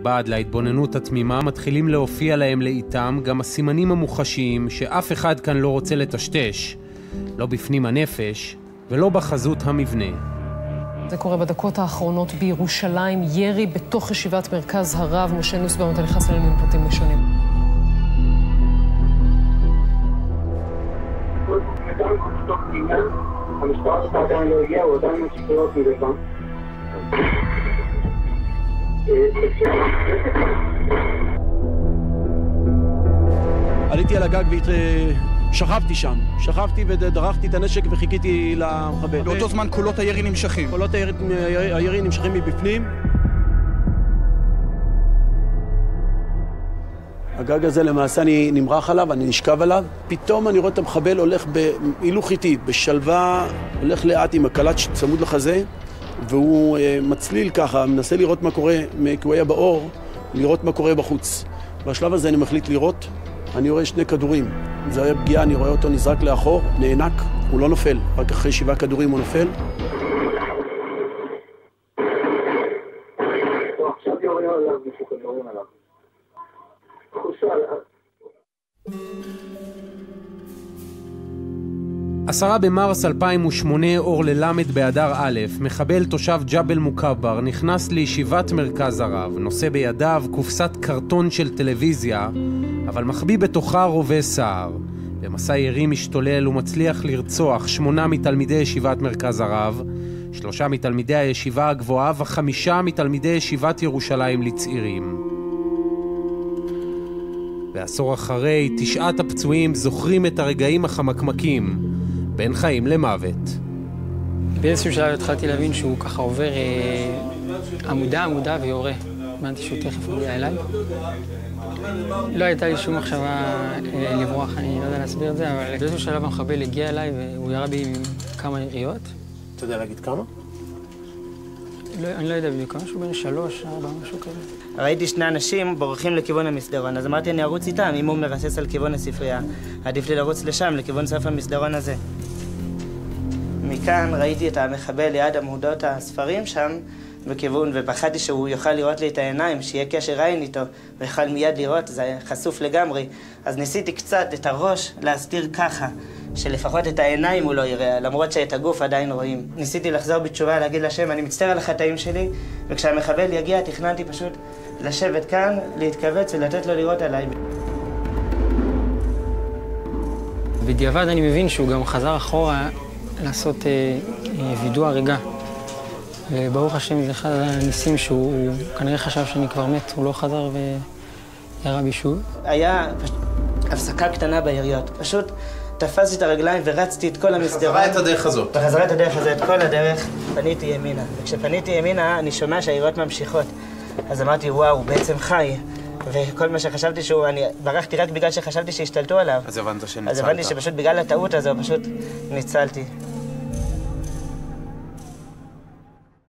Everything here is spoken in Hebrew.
מבעד להתבוננות התמימה מתחילים להופיע להם לאיתם גם הסימנים המוחשיים שאף אחד כאן לא רוצה לטשטש, לא בפנים הנפש ולא בחזות המבנה. זה קורה בדקות האחרונות בירושלים, ירי בתוך ישיבת מרכז הרב. משה נוסבאום, אתה נכנס אלינו עם פרטים ראשונים. המשטרה עדיין לא הגיעה, הוא עדיין ממשיך לראות מדי עליתי על הגג ושכבתי שם. שכבתי ודרכתי את הנשק וחיכיתי למחבל. באותו זמן קולות הירי נמשכים. קולות הירי, נמשכים מבפנים. הגג הזה למעשה אני נמרח עליו, אני נשכב עליו, פתאום אני רואה את המחבל הולך בהילוך איטי, בשלווה, הולך לאט עם הקלט צמוד לחזה, והוא אה, מצליל ככה, מנסה לראות מה קורה, כי הוא היה באור, לראות מה קורה בחוץ. בשלב הזה אני מחליט לראות, אני רואה שני כדורים. זה היה פגיעה, אני רואה אותו נזרק לאחור, נאנק, הוא לא נופל, רק אחרי שבעה כדורים הוא נופל. עשרה במרס 2008, אור ללמד באדר א', מחבל תושב ג'בל מוכבר נכנס לישיבת מרכז הרב, נושא בידיו קופסת קרטון של טלוויזיה, אבל מחביא בתוכה רובה סער. במסע ירי משתולל הוא מצליח לרצוח שמונה מתלמידי ישיבת מרכז הרב, שלושה מתלמידי הישיבה הגבוהה וחמישה מתלמידי ישיבת ירושלים לצעירים. ועשור אחרי, תשעת הפצועים זוכרים את הרגעים החמקמקים, בין חיים למוות. באיזשהו שלב התחלתי להבין שהוא ככה עובר אה, עמודה עמודה ויורה. הבנתי שהוא תכף מגיע אליי. לא הייתה לי שום מחשבה אה, לברוח, אני לא יודע להסביר את זה, אבל באיזשהו שלב המחבל הגיע אליי והוא ירה בי עם כמה יריות. אתה יודע להגיד כמה? לא, אני לא יודע בדיוק, משהו בין שלוש, ארבע, משהו כזה. ראיתי שני אנשים בורחים לכיוון המסדרון, אז אמרתי אני ארוץ איתם, אם הוא מרסס על כיוון הספרייה, עדיף לי לרוץ לשם, לכיוון סף המסדרון הזה. מכאן ראיתי את המחבל ליד עמודות הספרים שם, בכיוון, ופחדתי שהוא יוכל לראות לי את העיניים, שיהיה קשר עין איתו, ויוכל מיד לראות, זה חשוף לגמרי. אז ניסיתי קצת את הראש להסתיר ככה, שלפחות את העיניים הוא לא יראה, למרות שאת הגוף עדיין רואים. ניסיתי לחזור בתשובה, להגיד לשם, אני מצטער על החטאים שלי, וכשהמחבל יגיע, תכננתי פשוט לשבת כאן, להתכווץ ולתת לו לראות עליי. בדיעבד אני מבין שהוא גם חזר אחורה לעשות אה, אה, וידוא הריגה. וברוך השם, זה אחד הניסים שהוא כנראה חשב שאני כבר מת, הוא לא חזר וירה בי שוב. היה הפסקה קטנה ביריות. פשוט תפסתי את הרגליים ורצתי את כל המסדרון. בחזרה את הדרך הזאת. בחזרה את הדרך הזאת, את כל הדרך, פניתי ימינה. וכשפניתי ימינה, אני שומע שהיריות ממשיכות. אז אמרתי, וואו, הוא בעצם חי. וכל מה שחשבתי שהוא, אני ברחתי רק בגלל שחשבתי שהשתלטו עליו. אז הבנת שניצלת. אז הבנתי שפשוט בגלל הטעות הזו פשוט ניצלתי.